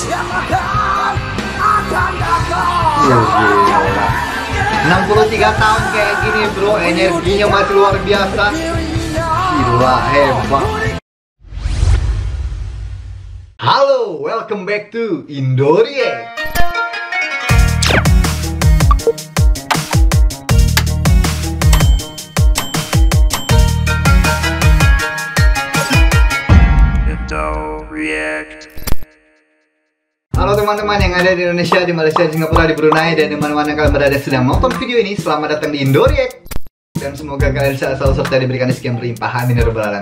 63 tahun kayak gini bro, energinya masih luar biasa. Gila, hebat. Halo, welcome back to Indorie. Teman-teman yang ada di Indonesia, di Malaysia, di Singapura, di Brunei, dan di mana-mana kalian berada sedang nonton video ini. Selamat datang di Indorie. Dan semoga kalian selalu serta diberikan sekian berlimpahan ini Rabbal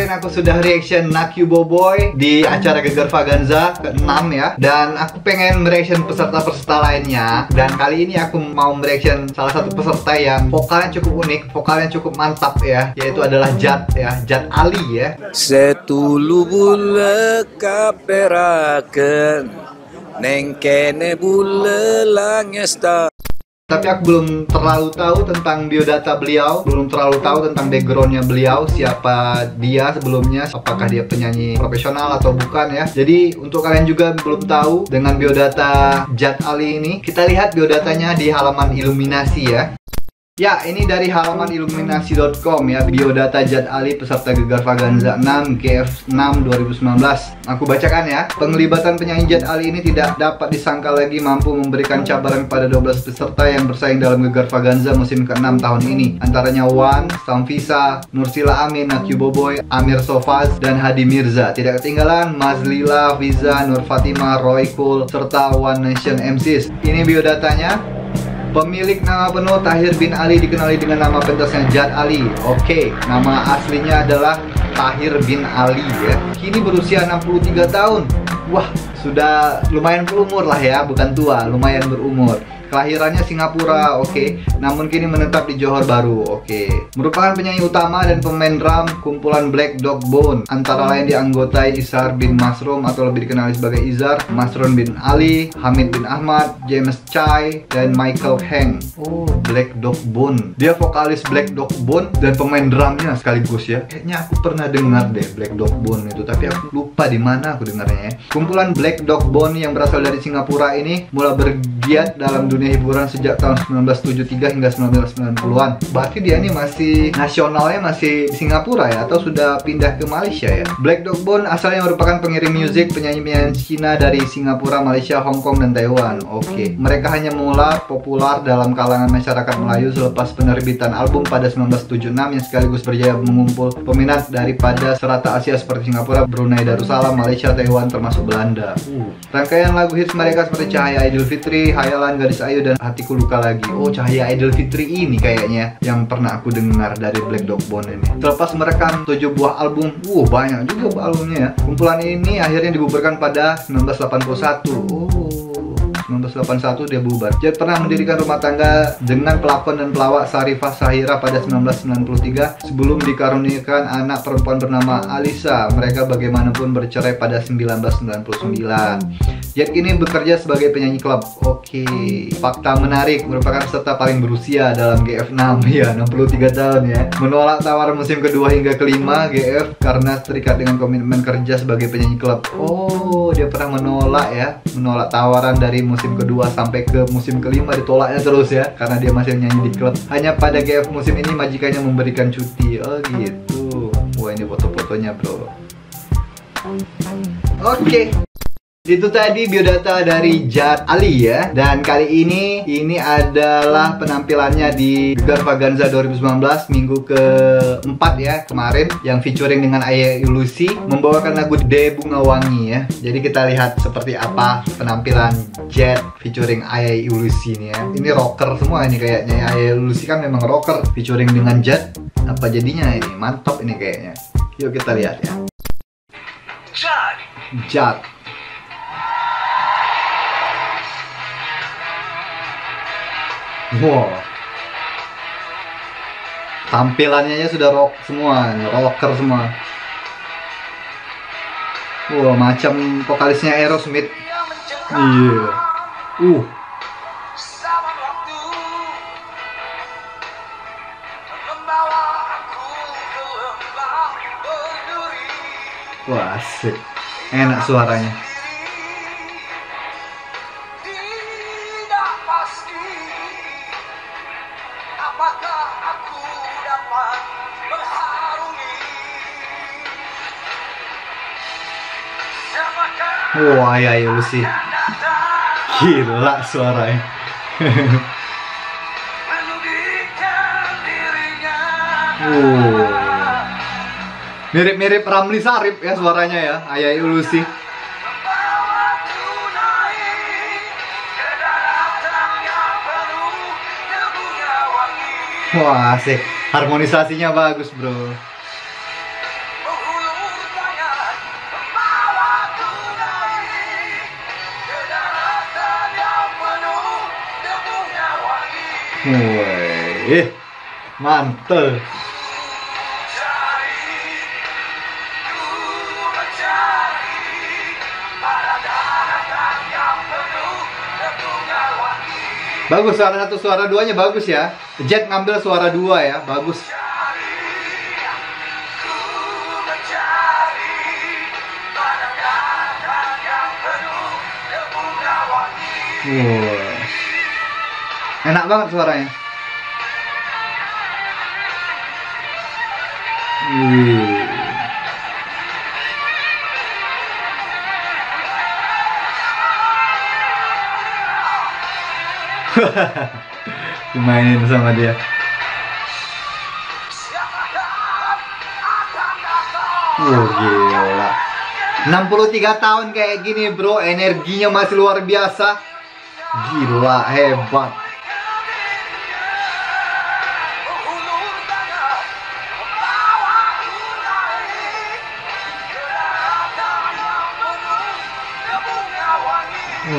kemarin aku sudah reaction Nakyu Boboy di acara Gegar Vaganza ke-6 ya. Dan aku pengen mereaction peserta-peserta lainnya. Dan kali ini aku mau mereaction salah satu peserta yang vokalnya cukup unik Vokalnya cukup mantap ya. Yaitu adalah Jad ya, Jad Ali ya. Setulu bule kaperaken Neng kene bule langesta Tapi aku belum terlalu tahu tentang biodata beliau Belum terlalu tahu tentang backgroundnya beliau Siapa dia sebelumnya Apakah dia penyanyi profesional atau bukan ya. Jadi untuk kalian juga belum tahu Dengan biodata Jad Ali ini Kita lihat biodatanya di halaman Illuminasi ya Ya, ini dari halaman illuminasi.com ya, biodata Jad Ali peserta Gegar Vaganza 6 GF6 2019. Aku bacakan ya. Penglibatan penyanyi Jad Ali ini tidak dapat disangka lagi mampu memberikan cabaran pada 12 peserta yang bersaing dalam Gegar Vaganza musim ke-6 tahun ini. Antaranya Wan, Samvisa, Nursila Amin, Nakyu Boboy, Amir Sofaz, dan Hadi Mirza. Tidak ketinggalan Mazlila, Fiza, Nur Fatima, Roy Cool, serta One Nation MCs. Ini biodatanya. Pemilik nama penuh Tahir bin Ali dikenali dengan nama pentasnya Jad Ali. Oke, nama aslinya adalah Tahir bin Ali ya. Kini berusia 63 tahun. Wah, sudah lumayan berumur lah ya, bukan tua, lumayan berumur. Kelahirannya Singapura, oke. Namun kini menetap di Johor Baru, oke. Merupakan penyanyi utama dan pemain drum kumpulan Black Dog Bone. Antara lain dianggotai Izhar bin Masrum atau lebih dikenali sebagai Izhar, Masrun bin Ali, Hamid bin Ahmad, James Chai, dan Michael Heng. Oh, Black Dog Bone. Dia vokalis Black Dog Bone dan pemain drumnya sekaligus ya. Kayaknya aku pernah dengar deh Black Dog Bone itu, tapi aku lupa di mana aku dengarnya ya. Kumpulan Black Dog Bone yang berasal dari Singapura ini mulai bergiat dalam dunia hiburan sejak tahun 1973 hingga 1990-an. Berarti dia ini masih nasionalnya masih di Singapura ya atau sudah pindah ke Malaysia ya. Black Dog Bone asalnya merupakan pengirim musik penyanyi-penyanyi Cina dari Singapura, Malaysia, Hong Kong dan Taiwan. Oke, mereka hanya mulai populer dalam kalangan masyarakat Melayu selepas penerbitan album pada 1976 yang sekaligus berjaya mengumpul peminat daripada serata Asia seperti Singapura, Brunei Darussalam, Malaysia, Taiwan termasuk Belanda. Rangkaian lagu hits mereka seperti Cahaya Idul Fitri, Hayalan Gadis Ayu dan Hatiku Luka Lagi. Oh, Cahaya Idul Fitri ini kayaknya yang pernah aku dengar dari Black Dog Bone ini. Terlepas merekam 7 buah album, wow banyak juga albumnya ya. Kumpulan ini akhirnya dibubarkan pada 1981. Oh. 1981 dia bubar. Jet pernah mendirikan rumah tangga dengan pelakon dan pelawak Sarifah Sahira pada 1993 sebelum dikaruniakan anak perempuan bernama Alisa. Mereka bagaimanapun bercerai pada 1999. Jet kini bekerja sebagai penyanyi klub. Oke, fakta menarik merupakan peserta paling berusia dalam GF6 ya, 63 tahun ya. Menolak tawaran musim kedua hingga kelima GF karena terikat dengan komitmen kerja sebagai penyanyi klub. Oh, dia pernah menolak ya, menolak tawaran dari musim kedua sampai ke musim kelima ditolaknya terus ya karena dia masih nyanyi di klub. Hanya pada GF musim ini majikannya memberikan cuti. Oh gitu. Wah ini foto-fotonya bro. Oke. Itu tadi biodata dari Jad Ali ya. Dan kali ini ini adalah penampilannya di Gegar Vaganza 2019 minggu keempat ya kemarin. Yang featuring dengan Ayah Ilusi Membawakan lagu De Bunga Wangi ya. Jadi kita lihat seperti apa penampilan Jad featuring Ayah Ilusi ini ya. Ini rocker semua ini kayaknya ya. Ayah Ilusi kan memang rocker featuring dengan Jad. Apa jadinya ini? Mantap ini kayaknya. Yuk kita lihat ya. Jad Wow. Tampilannya sudah rock semua, rocker semua. Wah, macam vokalisnya Aerosmith. Iya. Uh, lembah berduri. wah asik. Enak suaranya. Wah, ya ya sih. Gila suaranya. Uh. Mirip-mirip Ramli Sarip ya suaranya ya, Ayah Ilusi. Wangi. Wah, asik. Harmonisasinya bagus, Bro. Debunya wangi. Bagus suara satu, suara duanya bagus ya. Jet ngambil suara dua ya, bagus. Enak banget suaranya. Wih. Dimainin sama dia. Wah gila 63 tahun kayak gini bro Energinya masih luar biasa Gila hebat Wah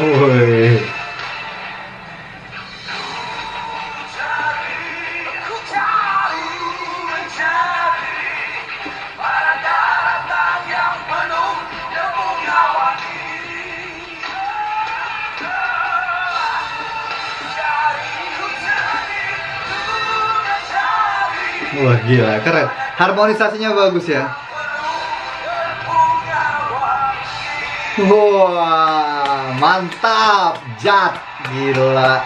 gila. Keren. Harmonisasinya bagus ya. Wangi. Mantap Jat Gila.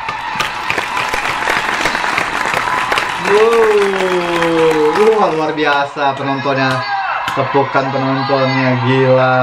Wow, Wah, luar biasa penontonnya. Tepukan penontonnya gila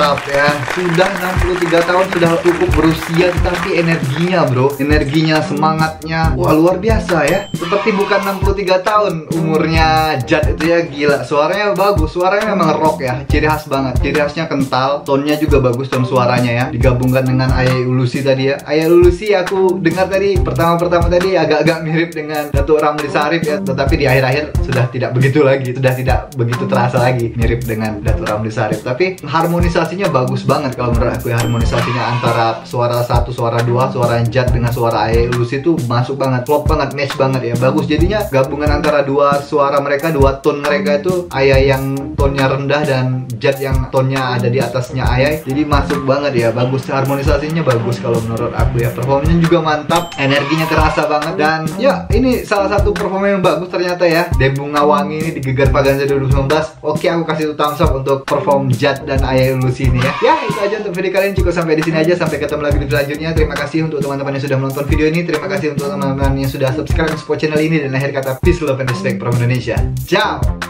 Mantap ya. Sudah 63 tahun Sudah cukup berusia Tapi energinya bro. Energinya semangatnya. Wah luar biasa ya. Seperti bukan 63 tahun Umurnya Jad itu ya. Gila Suaranya bagus. Suaranya memang rock ya. Ciri khas banget. Ciri khasnya kental. Tonnya juga bagus Ton suaranya ya. Digabungkan dengan Ayah Ulusi tadi ya. Ayah Ulusi aku dengar tadi Pertama-pertama tadi Agak-agak mirip dengan Datuk Ramli Sarip ya. Tetapi di akhir-akhir Sudah tidak begitu lagi. Sudah tidak begitu terasa lagi Mirip dengan Datuk Ramli Sarip Tapi harmonisasinya bagus banget Kalau menurut aku ya Harmonisasinya antara suara satu, suara dua Suara Jad dengan suara Ayah Ulusi itu Masuk banget Klop banget Match banget ya. Bagus jadinya Gabungan antara dua suara mereka Dua tone mereka itu Ayah yang tonnya rendah Dan Jad yang tonnya ada di atasnya Ayah Jadi masuk banget ya. Bagus Harmonisasinya bagus Kalau menurut aku ya. Performanya juga mantap Energinya terasa banget. Dan ya ini salah satu performa yang bagus ternyata ya. Debu Ngawangi ini di Gegar Paganza 2019 Oke aku kasih itu thumbs up untuk perform Jad dan Ayah Lucy ini ya. Ya itu aja untuk video kali ini cukup sampai di sini aja. Sampai ketemu lagi di video selanjutnya. Terima kasih untuk teman-teman yang sudah menonton video ini. Terima kasih untuk teman-teman yang sudah subscribe support channel ini. Dan akhir kata peace, love, and respect from Indonesia. Ciao